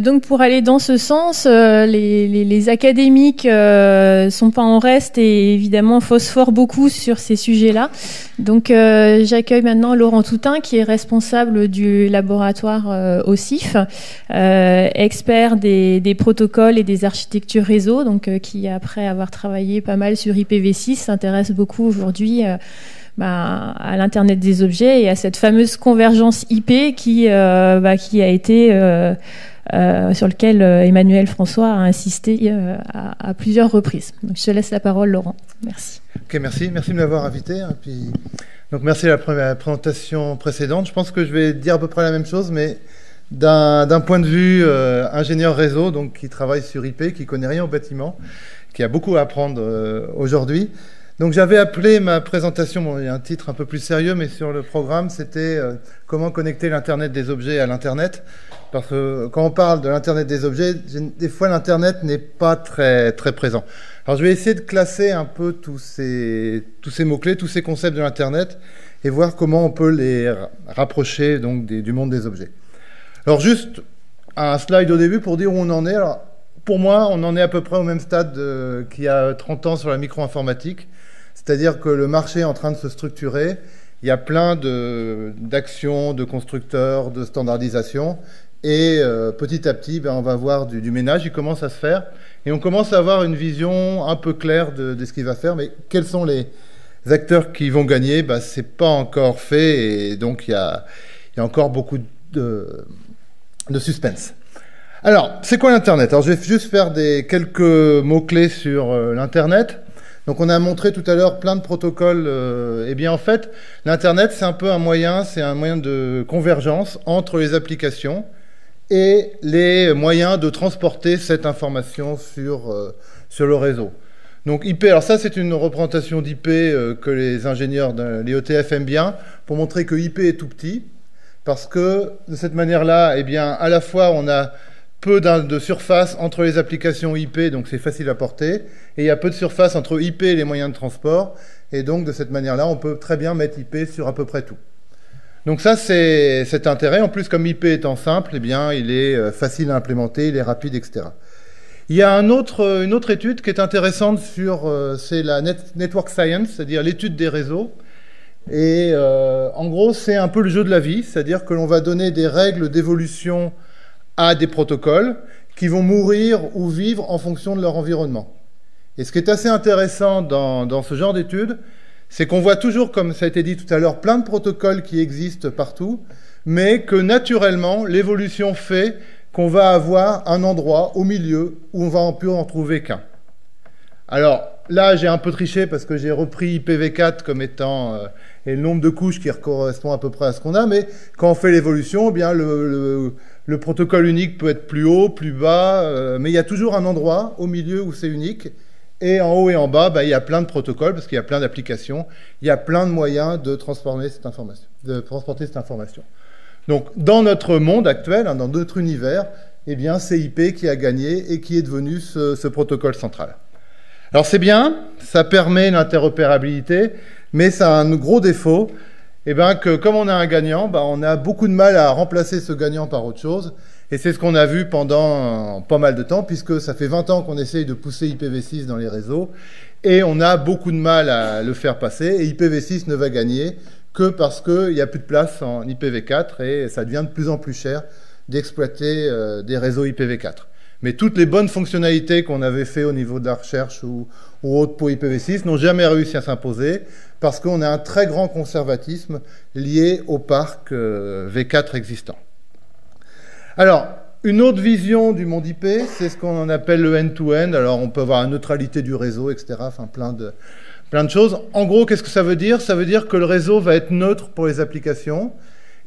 Donc pour aller dans ce sens, euh, les, les, les, académiques euh, sont pas en reste et évidemment phosphorent beaucoup sur ces sujets-là. Donc euh, j'accueille maintenant Laurent Toutin qui est responsable du laboratoire euh, CIF, euh, expert des, des, protocoles et des architectures réseau, donc qui après avoir travaillé pas mal sur IPv6 s'intéresse beaucoup aujourd'hui. Bah, à l'internet des objets et à cette fameuse convergence IP qui, bah, qui a été euh, sur lequel euh, Emmanuel François a insisté euh, à, plusieurs reprises. Je te laisse la parole, Laurent. Merci. Ok, merci. Merci de m'avoir invité. Hein, puis... Donc, merci à la, première, présentation précédente. Je pense que je vais dire à peu près la même chose, mais d'un point de vue ingénieur réseau, donc qui travaille sur IP, qui connaît rien au bâtiment, qui a beaucoup à apprendre aujourd'hui. Donc j'avais appelé ma présentation, il y a un titre un peu plus sérieux, mais sur le programme, c'était euh, comment connecter l'Internet des objets à l'Internet. Parce que quand on parle de l'Internet des objets, des fois l'Internet n'est pas très, très présent. Alors je vais essayer de classer un peu tous ces, tous ces mots-clés, tous ces concepts de l'Internet, et voir comment on peut les rapprocher donc, du monde des objets. Alors juste un slide au début pour dire où on en est. Alors, pour moi, on en est à peu près au même stade qu'il y a 30 ans sur la micro-informatique. C'est-à-dire que le marché est en train de se structurer. Il y a plein d'actions, de, constructeurs, de standardisation. Et euh, petit à petit, ben, on va voir du, ménage, il commence à se faire. Et on commence à avoir une vision un peu claire de, ce qu'il va faire. Mais quels sont les acteurs qui vont gagner? Ben, Ce n'est pas encore fait. Et donc, il y a, encore beaucoup de, suspense. Alors, c'est quoi l'Internet Alors, je vais juste faire quelques mots-clés sur euh, l'Internet. Donc on a montré tout à l'heure plein de protocoles. Euh, eh bien en fait, l'Internet, c'est un peu un moyen, c'est un moyen de convergence entre les applications et les moyens de transporter cette information sur, euh, le réseau. Donc IP, alors ça c'est une représentation d'IP euh, que les ingénieurs de l'IOTF aiment bien pour montrer que IP est tout petit parce que de cette manière-là, eh bien à la fois on a peu de surface entre les applications IP, donc c'est facile à porter, et il y a peu de surface entre IP et les moyens de transport, et donc de cette manière-là, on peut très bien mettre IP sur à peu près tout. Donc ça, c'est cet intérêt. En plus, comme IP étant simple, eh bien, il est euh, facile à implémenter, il est rapide, etc. Il y a une autre étude qui est intéressante sur, euh, c'est la network science, c'est-à-dire l'étude des réseaux. Et euh, en gros, c'est un peu le jeu de la vie, c'est-à-dire que l'on va donner des règles d'évolution à des protocoles qui vont mourir ou vivre en fonction de leur environnement. Et ce qui est assez intéressant dans, ce genre d'études, c'est qu'on voit toujours, comme ça a été dit tout à l'heure, plein de protocoles qui existent partout, mais que naturellement, l'évolution fait qu'on va avoir un endroit au milieu où on va en plus en trouver qu'un. Alors là, j'ai un peu triché parce que j'ai repris IPv4 comme étant euh, le nombre de couches qui correspond à peu près à ce qu'on a, mais quand on fait l'évolution, eh bien le, le protocole unique peut être plus haut, plus bas, euh, mais il y a toujours un endroit au milieu où c'est unique. Et en haut et en bas, bah, il y a plein de protocoles parce qu'il y a plein d'applications. Il y a plein de moyens de transformer cette information, de transporter cette information. Donc, dans notre monde actuel, hein, dans notre univers, eh bien, c'est IP qui a gagné et qui est devenu ce, ce protocole central. Alors, c'est bien, ça permet l'interopérabilité, mais ça a un gros défaut, eh ben, que comme on a un gagnant, bah, on a beaucoup de mal à remplacer ce gagnant par autre chose. Et c'est ce qu'on a vu pendant pas mal de temps, puisque ça fait 20 ans qu'on essaye de pousser IPv6 dans les réseaux, et on a beaucoup de mal à le faire passer, et IPv6 ne va gagner que parce qu'il n'y a plus de place en IPv4, et ça devient de plus en plus cher d'exploiter euh, des réseaux IPv4. Mais toutes les bonnes fonctionnalités qu'on avait fait au niveau de la recherche ou, ou autres pour IPv6 n'ont jamais réussi à s'imposer parce qu'on a un très grand conservatisme lié au parc euh, V4 existant. Alors, une autre vision du monde IP, c'est ce qu'on appelle le end-to-end. -end. Alors, on peut avoir la neutralité du réseau, etc. Enfin, plein de, plein de choses. En gros, qu'est-ce que ça veut dire? Ça veut dire que le réseau va être neutre pour les applications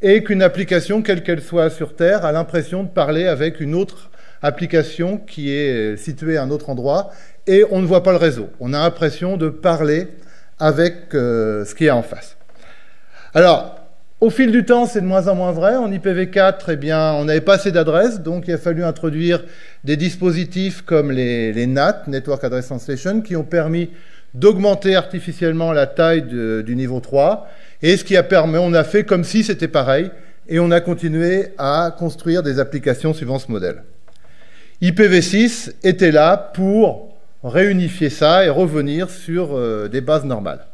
et qu'une application, quelle qu'elle soit sur Terre, a l'impression de parler avec une autre application qui est située à un autre endroit et on ne voit pas le réseau. On a l'impression de parler avec euh, ce qui est en face. Alors, au fil du temps, c'est de moins en moins vrai. En IPv4, eh bien, on n'avait pas assez d'adresses, donc il a fallu introduire des dispositifs comme les, NAT, Network Address Translation, qui ont permis d'augmenter artificiellement la taille du niveau 3. Et ce qui a permis, on a fait comme si c'était pareil, et on a continué à construire des applications suivant ce modèle. IPv6 était là pour réunifier ça et revenir sur euh, des bases normales.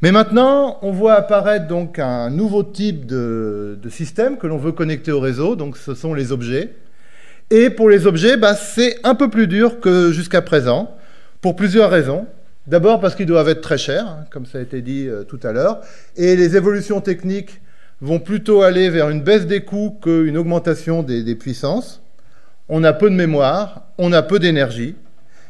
Mais maintenant, on voit apparaître un nouveau type de, système que l'on veut connecter au réseau, donc ce sont les objets. Et pour les objets, bah, c'est un peu plus dur que jusqu'à présent, pour plusieurs raisons. D'abord parce qu'ils doivent être très chers, hein, comme ça a été dit euh, tout à l'heure, et les évolutions techniques vont plutôt aller vers une baisse des coûts qu'une augmentation des puissances. On a peu de mémoire, on a peu d'énergie.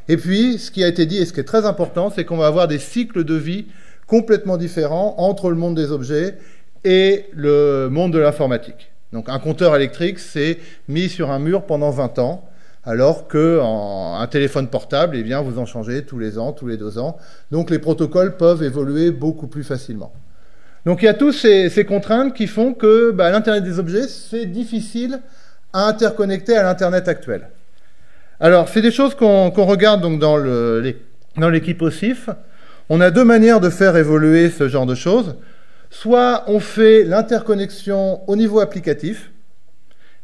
Et puis, ce qui a été dit et ce qui est très important, c'est qu'on va avoir des cycles de vie complètement différents entre le monde des objets et le monde de l'informatique. Donc un compteur électrique, c'est mis sur un mur pendant 20 ans, alors qu'un téléphone portable, eh bien, vous en changez tous les ans, tous les deux ans. Donc les protocoles peuvent évoluer beaucoup plus facilement. Donc il y a tous ces, contraintes qui font que bah, l'Internet des objets, c'est difficile à interconnecter à l'Internet actuel. Alors, c'est des choses qu'on regarde donc dans l'équipe OSIF. On a deux manières de faire évoluer ce genre de choses. Soit on fait l'interconnexion au niveau applicatif,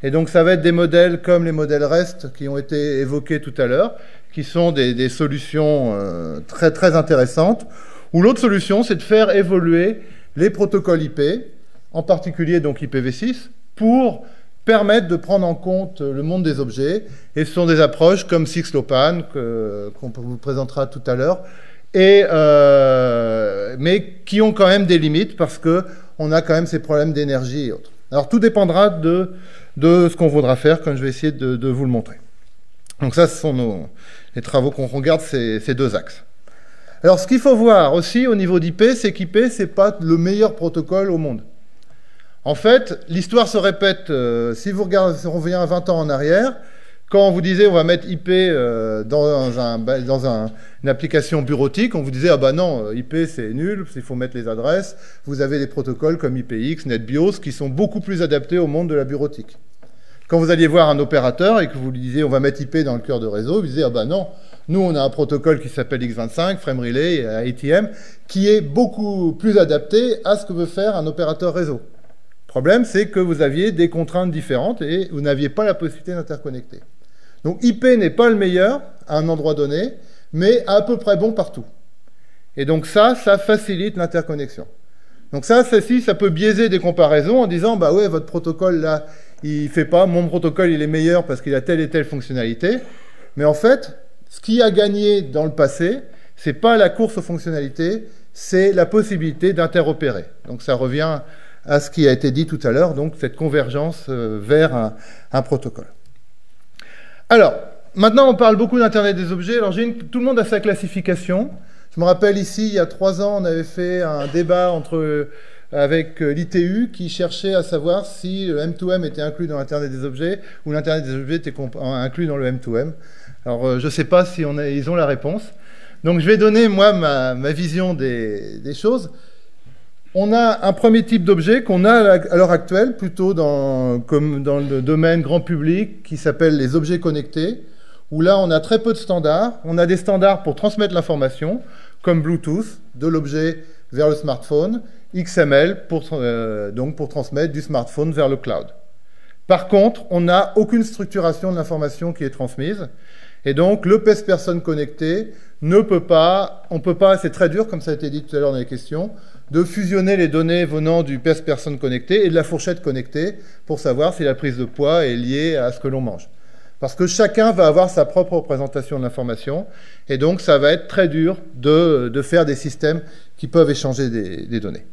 et donc ça va être des modèles comme les modèles REST qui ont été évoqués tout à l'heure, qui sont des, solutions euh, très très intéressantes. Ou l'autre solution, c'est de faire évoluer les protocoles IP, en particulier donc IPv6, pour permettre de prendre en compte le monde des objets. Et ce sont des approches comme Sixlopan, qu'on vous présentera tout à l'heure, euh, mais qui ont quand même des limites parce qu'on a quand même ces problèmes d'énergie et autres. Alors tout dépendra de, de ce qu'on voudra faire, comme je vais essayer de, vous le montrer. Donc ça, ce sont nos, les travaux qu'on regarde, ces, ces deux axes. Alors ce qu'il faut voir aussi au niveau d'IP, c'est qu'IP, ce n'est pas le meilleur protocole au monde. En fait, l'histoire se répète. Euh, si vous regardez, on revient 20 ans en arrière, quand on vous disait on va mettre IP euh, dans, un, une application bureautique, on vous disait ah bah non, euh, IP c'est nul, il faut mettre les adresses. Vous avez des protocoles comme IPX, NetBIOS qui sont beaucoup plus adaptés au monde de la bureautique. Quand vous alliez voir un opérateur et que vous lui disiez on va mettre IP dans le cœur de réseau, il disait ah bah non, nous on a un protocole qui s'appelle X25, Frame Relay ATM, qui est beaucoup plus adapté à ce que veut faire un opérateur réseau. Problème, c'est que vous aviez des contraintes différentes et vous n'aviez pas la possibilité d'interconnecter. Donc IP n'est pas le meilleur à un endroit donné, mais à peu près bon partout. Et donc ça, ça facilite l'interconnexion. Donc ça, ceci, ça peut biaiser des comparaisons en disant, bah ouais, votre protocole là, il fait pas, mon protocole il est meilleur parce qu'il a telle et telle fonctionnalité. Mais en fait, ce qui a gagné dans le passé, c'est pas la course aux fonctionnalités, c'est la possibilité d'interopérer. Donc ça revient à ce qui a été dit tout à l'heure, donc cette convergence euh, vers un protocole. Alors, maintenant, on parle beaucoup d'Internet des objets. Alors, tout le monde a sa classification. Je me rappelle ici, il y a trois ans, on avait fait un débat entre, avec euh, l'ITU qui cherchait à savoir si le M2M était inclus dans l'Internet des objets ou l'Internet des objets était inclus dans le M2M. Alors, euh, je ne sais pas si ils ont la réponse. Donc, je vais donner, moi, ma, vision des choses. On a un premier type d'objet qu'on a à l'heure actuelle, plutôt dans, le domaine grand public, qui s'appelle les objets connectés, où là on a très peu de standards. On a des standards pour transmettre l'information, comme Bluetooth, de l'objet vers le smartphone, XML pour, euh, donc pour transmettre du smartphone vers le cloud. Par contre, on n'a aucune structuration de l'information qui est transmise. Et donc, le PES personne connecté ne peut pas, on peut pas, c'est très dur, comme ça a été dit tout à l'heure dans les questions, de fusionner les données venant du PES personne connecté et de la fourchette connectée pour savoir si la prise de poids est liée à ce que l'on mange. Parce que chacun va avoir sa propre représentation de l'information, et donc ça va être très dur de, faire des systèmes qui peuvent échanger des, des données.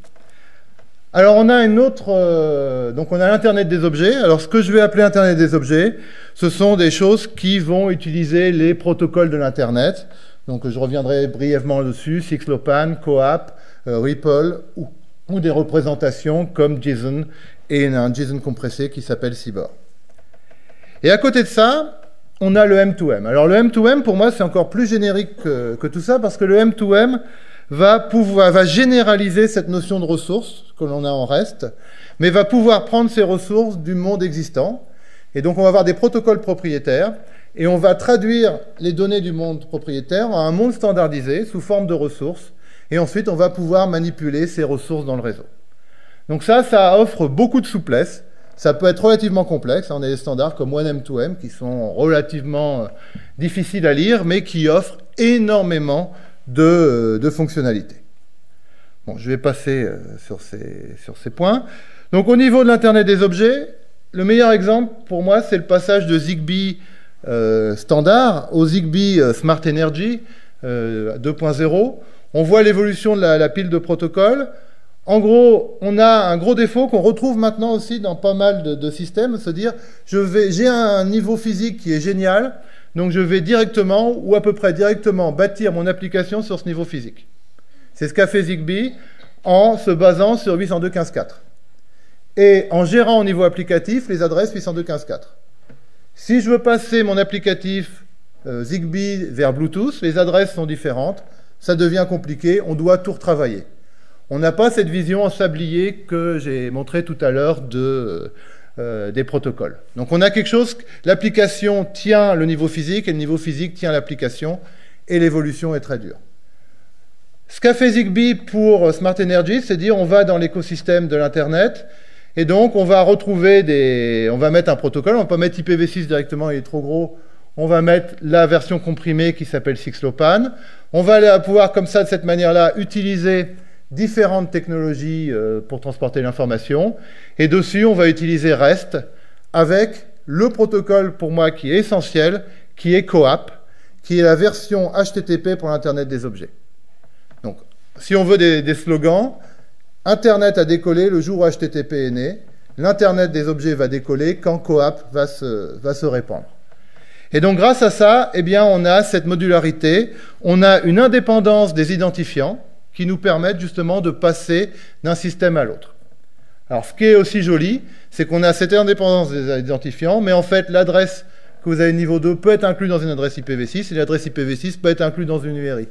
Alors on a une autre, euh, donc on a l'Internet des objets. Alors ce que je vais appeler Internet des objets, ce sont des choses qui vont utiliser les protocoles de l'Internet. Donc je reviendrai brièvement dessus, Sixlopan, Coap, euh, Ripple ou, des représentations comme JSON et un JSON compressé qui s'appelle Cyber. Et à côté de ça, on a le M2M. Alors le M2M, pour moi, c'est encore plus générique que, tout ça parce que le M2M va, pouvoir, va généraliser cette notion de ressources que l'on a en reste, mais va pouvoir prendre ces ressources du monde existant. Et donc on va avoir des protocoles propriétaires et on va traduire les données du monde propriétaire en un monde standardisé sous forme de ressources et ensuite on va pouvoir manipuler ces ressources dans le réseau. Donc ça, ça offre beaucoup de souplesse, Ça peut être relativement complexe. On a des standards comme 1M2M qui sont relativement euh, difficiles à lire, mais qui offrent énormément de, de fonctionnalités. Bon, je vais passer euh, sur ces, points. Donc au niveau de l'Internet des objets, le meilleur exemple pour moi, c'est le passage de Zigbee euh, standard au Zigbee euh, Smart Energy 2.0. On voit l'évolution de la, pile de protocoles. En gros, on a un gros défaut qu'on retrouve maintenant aussi dans pas mal de, de systèmes, se dire, j'ai un niveau physique qui est génial, donc je vais directement, ou à peu près directement, bâtir mon application sur ce niveau physique. C'est ce qu'a fait Zigbee en se basant sur 802.15.4 et en gérant au niveau applicatif les adresses 802.15.4. Si je veux passer mon applicatif euh, Zigbee vers Bluetooth, les adresses sont différentes, ça devient compliqué, on doit tout retravailler. On n'a pas cette vision en sablier que j'ai montré tout à l'heure euh, des protocoles. Donc on a quelque chose, l'application tient le niveau physique et le niveau physique tient l'application et l'évolution est très dure. Ce qu'a fait Zigbee pour Smart Energy, c'est dire on va dans l'écosystème de l'Internet et donc on va retrouver des... On va mettre un protocole, on va pas mettre IPv6 directement, il est trop gros. On va mettre la version comprimée qui s'appelle Sixlopan. On va pouvoir comme ça, de cette manière-là, utiliser différentes technologies euh, pour transporter l'information. Et dessus, on va utiliser REST avec le protocole pour moi qui est essentiel, qui est CoAP, qui est la version HTTP pour l'Internet des objets. Donc, si on veut des, slogans, Internet a décollé le jour où HTTP est né, l'Internet des objets va décoller quand CoAP va se, va se répandre. Et donc grâce à ça, eh bien, on a cette modularité, on a une indépendance des identifiants qui nous permettent justement de passer d'un système à l'autre. Alors ce qui est aussi joli, c'est qu'on a cette indépendance des identifiants, mais en fait l'adresse que vous avez niveau 2 peut être inclus dans une adresse IPv6 et l'adresse IPv6 peut être inclus dans une URI.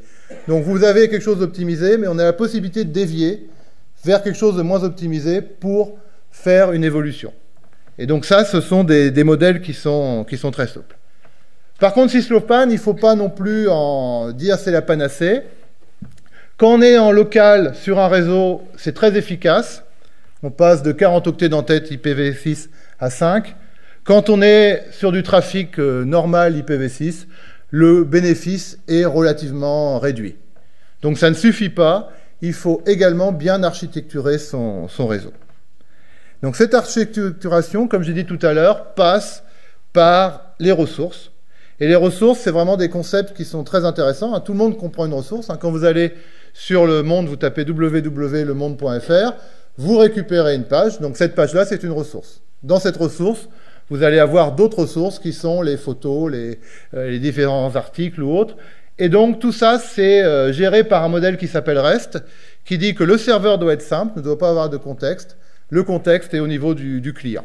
Donc vous avez quelque chose d'optimisé, mais on a la possibilité de dévier vers quelque chose de moins optimisé pour faire une évolution. Et donc ça, ce sont des, modèles qui sont, très souples. Par contre, Syslopan, il ne faut pas non plus en dire c'est la panacée. Quand on est en local sur un réseau, c'est très efficace. On passe de 40 octets d'entête IPv6 à 5. Quand on est sur du trafic euh, normal IPv6, le bénéfice est relativement réduit. Donc ça ne suffit pas, il faut également bien architecturer son, réseau. Donc cette architecturation, comme j'ai dit tout à l'heure, passe par les ressources. Et les ressources, c'est vraiment des concepts qui sont très intéressants. Hein. Tout le monde comprend une ressource. Hein. Quand vous allez sur le monde, vous tapez www.lemonde.fr, vous récupérez une page. Donc cette page-là, c'est une ressource. Dans cette ressource, vous allez avoir d'autres sources qui sont les photos, les, euh, différents articles ou autres. Et donc tout ça, c'est euh, géré par un modèle qui s'appelle REST, qui dit que le serveur doit être simple, ne doit pas avoir de contexte. Le contexte est au niveau du, client.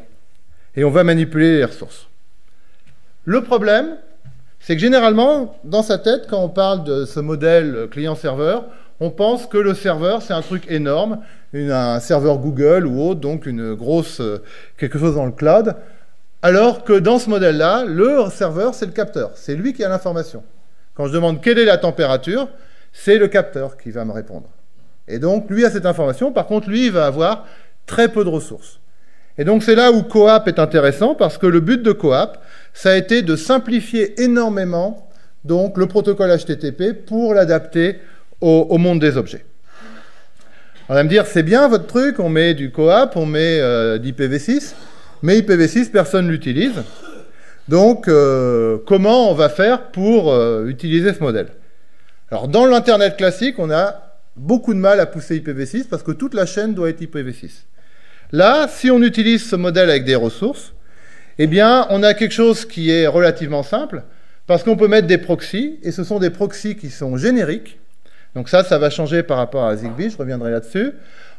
Et on va manipuler les ressources. Le problème, c'est que généralement, dans sa tête, quand on parle de ce modèle client-serveur, on pense que le serveur, c'est un truc énorme, un serveur Google ou autre, donc une grosse, euh, quelque chose dans le cloud. Alors que dans ce modèle-là, le serveur, c'est le capteur. C'est lui qui a l'information. Quand je demande quelle est la température, c'est le capteur qui va me répondre. Et donc, lui a cette information. Par contre, lui, il va avoir très peu de ressources. Et donc, c'est là où CoAP est intéressant, parce que le but de CoAP, ça a été de simplifier énormément le protocole HTTP pour l'adapter au, monde des objets. On va me dire, c'est bien votre truc, on met du CoAP, on met euh, d'IPv6. Mais IPv6, personne ne l'utilise. Donc, euh, comment on va faire pour euh, utiliser ce modèle? Alors, dans l'Internet classique, on a beaucoup de mal à pousser IPv6 parce que toute la chaîne doit être IPv6. Là, si on utilise ce modèle avec des ressources, eh bien, on a quelque chose qui est relativement simple parce qu'on peut mettre des proxys et ce sont des proxys qui sont génériques. Donc ça, ça va changer par rapport à Zigbee, je reviendrai là-dessus.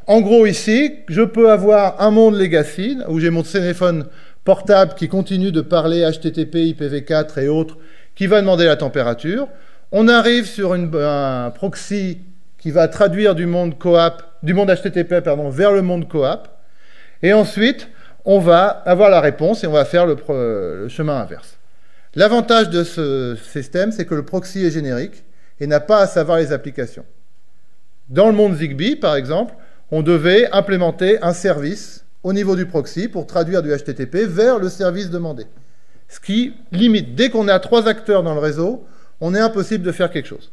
En gros, ici, je peux avoir un monde legacy où j'ai mon téléphone portable qui continue de parler HTTP, IPv4 et autres, qui va demander la température. On arrive sur un proxy qui va traduire du monde HTTP vers le monde coap. Et ensuite, on va avoir la réponse et on va faire le chemin inverse. L'avantage de ce système, c'est que le proxy est générique et n'a pas à savoir les applications. Dans le monde Zigbee, par exemple, on devait implémenter un service au niveau du proxy pour traduire du HTTP vers le service demandé. Ce qui limite, dès qu'on a trois acteurs dans le réseau, on est impossible de faire quelque chose.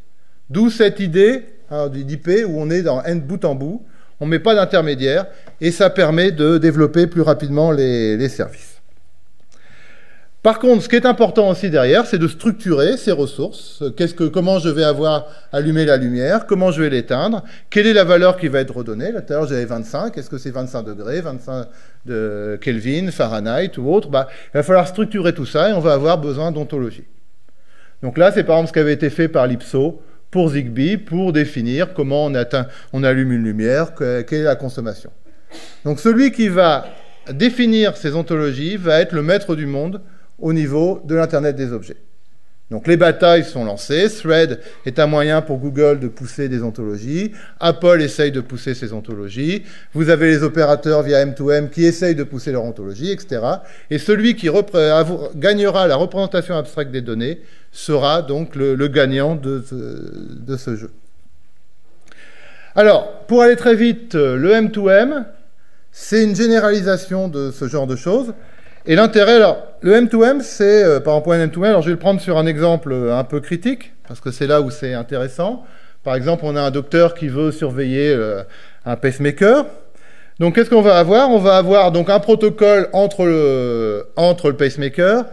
D'où cette idée hein, d'IP où on est dans end bout en bout, on ne met pas d'intermédiaire, et ça permet de développer plus rapidement les services. Par contre, ce qui est important aussi derrière, c'est de structurer ces ressources. Qu'est-ce que, comment je vais avoir allumé la lumière, comment je vais l'éteindre, quelle est la valeur qui va être redonnée? Tout à l'heure, j'avais 25. Est-ce que c'est 25 degrés, 25 de Kelvin, Fahrenheit ou autre? Bah, Il va falloir structurer tout ça et on va avoir besoin d'ontologie. Donc là, c'est par exemple ce qui avait été fait par l'IPSO pour Zigbee pour définir comment on, atteint, on allume une lumière, quelle est la consommation. Donc celui qui va définir ces ontologies va être le maître du monde au niveau de l'Internet des objets. Donc les batailles sont lancées, Thread est un moyen pour Google de pousser des ontologies, Apple essaye de pousser ses ontologies, vous avez les opérateurs via M2M qui essayent de pousser leur ontologie, etc. Et celui qui gagnera la représentation abstraite des données sera donc le, gagnant de ce jeu. Alors, pour aller très vite, le M2M, c'est une généralisation de ce genre de choses. Et l'intérêt, alors, le M2M, c'est, euh, par à un M2M, alors je vais le prendre sur un exemple euh, un peu critique, parce que c'est là où c'est intéressant. Par exemple, on a un docteur qui veut surveiller euh, un pacemaker. Donc, qu'est-ce qu'on va avoir? On va avoir donc un protocole entre le, entre le pacemaker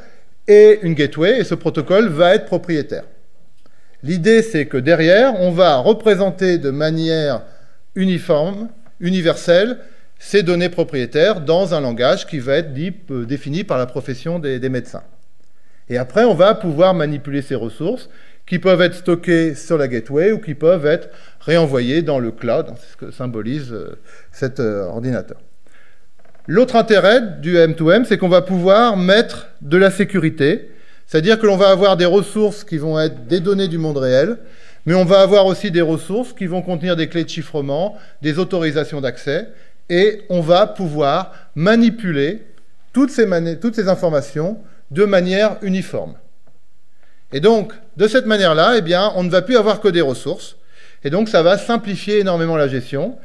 et une gateway, et ce protocole va être propriétaire. L'idée, c'est que derrière, on va représenter de manière uniforme, universelle, ces données propriétaires dans un langage qui va être euh, défini par la profession des, médecins. Et après, on va pouvoir manipuler ces ressources qui peuvent être stockées sur la gateway ou qui peuvent être réenvoyées dans le cloud. C'est ce que symbolise euh, cet euh, ordinateur. L'autre intérêt du M2M, c'est qu'on va pouvoir mettre de la sécurité, c'est-à-dire que l'on va avoir des ressources qui vont être des données du monde réel, mais on va avoir aussi des ressources qui vont contenir des clés de chiffrement, des autorisations d'accès, et on va pouvoir manipuler toutes ces, informations de manière uniforme. Et donc, de cette manière-là, eh bien, on ne va plus avoir que des ressources, et donc ça va simplifier énormément la gestion.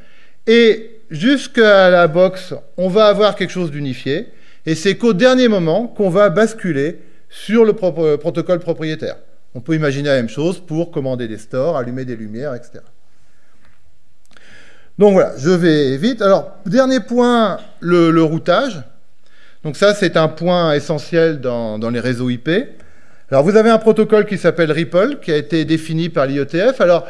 Et jusqu'à la box, on va avoir quelque chose d'unifié, et c'est qu'au dernier moment qu'on va basculer sur le protocole propriétaire. On peut imaginer la même chose pour commander des stores, allumer des lumières, etc. Donc voilà, je vais vite. Alors, dernier point, le, routage. Donc ça, c'est un point essentiel dans, les réseaux IP. Alors, vous avez un protocole qui s'appelle Ripple, qui a été défini par l'IETF. Alors,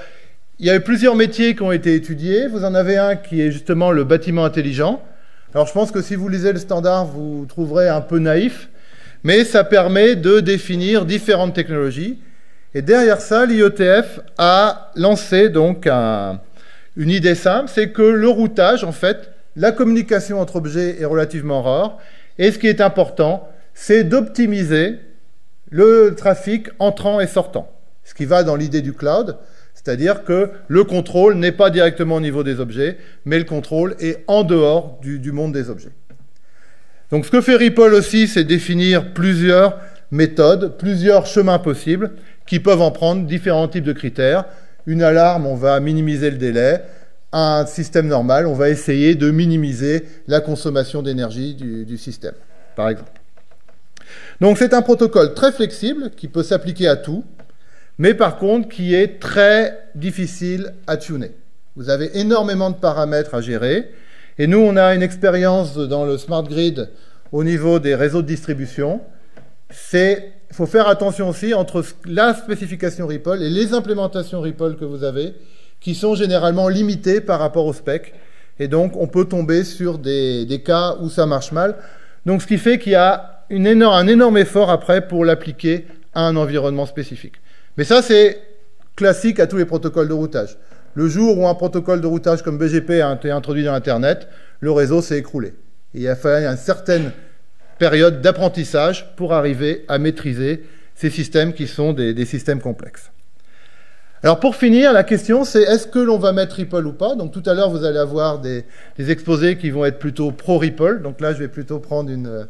il y a eu plusieurs métiers qui ont été étudiés. Vous en avez un qui est justement le bâtiment intelligent. Alors, je pense que si vous lisez le standard, vous trouverez un peu naïf, mais ça permet de définir différentes technologies. Et derrière ça, l'IETF a lancé donc un, une idée simple, c'est que le routage, en fait, la communication entre objets est relativement rare. Et ce qui est important, c'est d'optimiser le trafic entrant et sortant. Ce qui va dans l'idée du cloud, c'est-à-dire que le contrôle n'est pas directement au niveau des objets, mais le contrôle est en dehors du, monde des objets. Donc ce que fait Ripple aussi, c'est définir plusieurs méthodes, plusieurs chemins possibles, qui peuvent en prendre différents types de critères. Une alarme, on va minimiser le délai. Un système normal, on va essayer de minimiser la consommation d'énergie du, système, par exemple. Donc c'est un protocole très flexible qui peut s'appliquer à tout, mais par contre qui est très difficile à tuner. Vous avez énormément de paramètres à gérer. Et nous, on a une expérience dans le smart grid au niveau des réseaux de distribution. C'est il faut faire attention aussi entre la spécification Ripple et les implémentations Ripple que vous avez, qui sont généralement limitées par rapport au spec. Et donc, on peut tomber sur des, cas où ça marche mal. Donc, ce qui fait qu'il y a un énorme effort après pour l'appliquer à un environnement spécifique. Mais ça, c'est classique à tous les protocoles de routage. Le jour où un protocole de routage comme BGP a été introduit dans Internet, le réseau s'est écroulé. il a fallu une certaine période d'apprentissage pour arriver à maîtriser ces systèmes qui sont des, systèmes complexes. Alors pour finir, la question c'est est-ce que l'on va mettre Ripple ou pas? Donc tout à l'heure vous allez avoir des, exposés qui vont être plutôt pro-Ripple. Donc là je vais plutôt prendre une,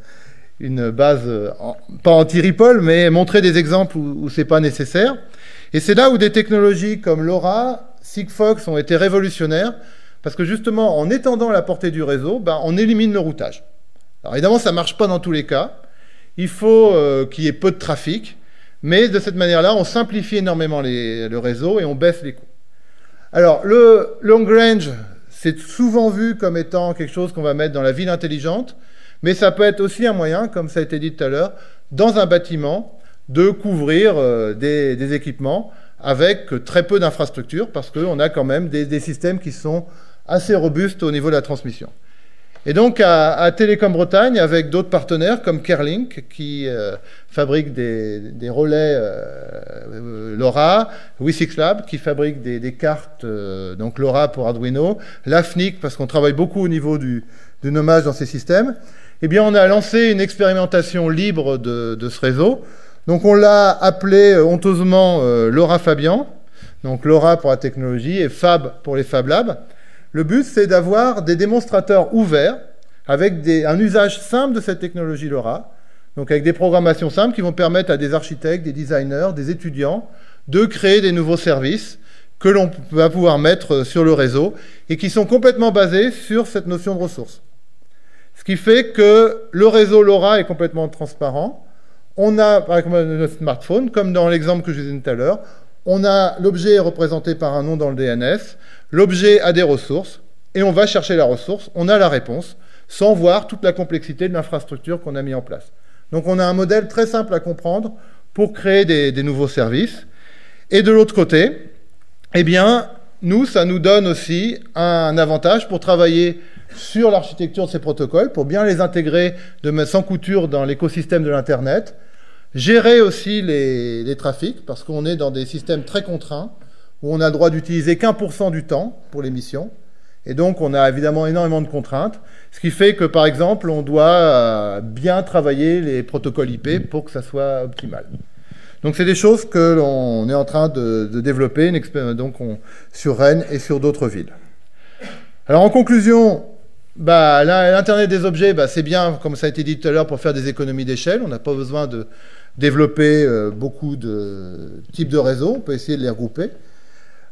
une base, pas anti-Ripple, mais montrer des exemples où, où ce n'est pas nécessaire. Et c'est là où des technologies comme LoRa, Sigfox ont été révolutionnaires Parce que justement, en étendant la portée du réseau, ben, on élimine le routage. Alors évidemment, ça ne marche pas dans tous les cas. Il faut euh, qu'il y ait peu de trafic. Mais de cette manière-là, on simplifie énormément le réseau et on baisse les coûts. Alors, le long range, c'est souvent vu comme étant quelque chose qu'on va mettre dans la ville intelligente, mais ça peut être aussi un moyen, comme ça a été dit tout à l'heure, dans un bâtiment, de couvrir euh, des, équipements avec très peu d'infrastructures, parce qu'on a quand même des systèmes qui sont assez robustes au niveau de la transmission. Et donc à, Télécom Bretagne, avec d'autres partenaires comme Kerlink, qui euh, fabrique des, relais euh, LoRa, WeSix Lab, qui fabrique des, cartes, euh, donc LoRa pour Arduino, l'AFNIC, parce qu'on travaille beaucoup au niveau du, nommage dans ces systèmes, eh bien on a lancé une expérimentation libre de, ce réseau. Donc on l'a appelé honteusement LoRa Fabian, donc LoRa pour la technologie et Fab pour les Fab Labs. Le but, c'est d'avoir des démonstrateurs ouverts avec un usage simple de cette technologie LoRa, donc avec des programmations simples qui vont permettre à des architectes, des designers, des étudiants de créer des nouveaux services que l'on va pouvoir mettre sur le réseau et qui sont complètement basés sur cette notion de ressources. Ce qui fait que le réseau LoRa est complètement transparent. On a, par exemple, notre smartphone, comme dans l'exemple que je vous ai donné tout à l'heure, on a l'objet représenté par un nom dans le DNS. L'objet a des ressources et on va chercher la ressource, on a la réponse, sans voir toute la complexité de l'infrastructure qu'on a mis en place. Donc on a un modèle très simple à comprendre pour créer des, nouveaux services. Et de l'autre côté, eh bien, nous, ça nous donne aussi un avantage pour travailler sur l'architecture de ces protocoles, pour bien les intégrer sans couture dans l'écosystème de l'Internet, gérer aussi les trafics, parce qu'on est dans des systèmes très contraints, où on a le droit d'utiliser qu'un pour cent du temps pour l'émission. Et donc, on a évidemment énormément de contraintes, ce qui fait que, par exemple, on doit euh, bien travailler les protocoles IP pour que ça soit optimal. Donc, c'est des choses que l'on est en train de, développer donc sur Rennes et sur d'autres villes. Alors, en conclusion, bah, l'Internet des objets, bah, c'est bien, comme ça a été dit tout à l'heure, pour faire des économies d'échelle. On n'a pas besoin de développer euh, beaucoup de types de réseaux. On peut essayer de les regrouper.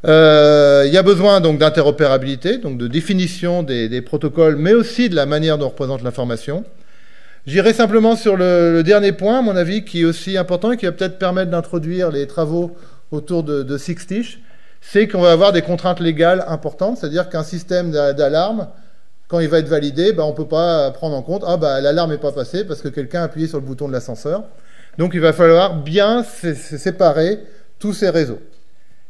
Euh, il y a besoin donc d'interopérabilité, donc de définition des, protocoles, mais aussi de la manière dont on représente l'information. J'irai simplement sur le, dernier point, à mon avis, qui est aussi important et qui va peut-être permettre d'introduire les travaux autour de, de Sixtish, c'est qu'on va avoir des contraintes légales importantes, c'est-à-dire qu'un système d'alarme, quand il va être validé, ben, on ne peut pas prendre en compte, ah bah l'alarme n'est pas passée parce que quelqu'un a appuyé sur le bouton de l'ascenseur. Donc il va falloir bien séparer tous ces réseaux.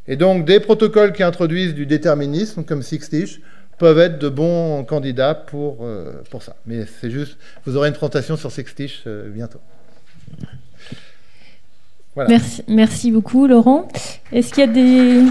Et donc, des protocoles qui introduisent du déterminisme, comme Sixtish, peuvent être de bons candidats pour, euh, pour ça. Mais c'est juste, vous aurez une présentation sur Sixtish euh, bientôt. Merci, merci beaucoup, Laurent. Est-ce qu'il y a des...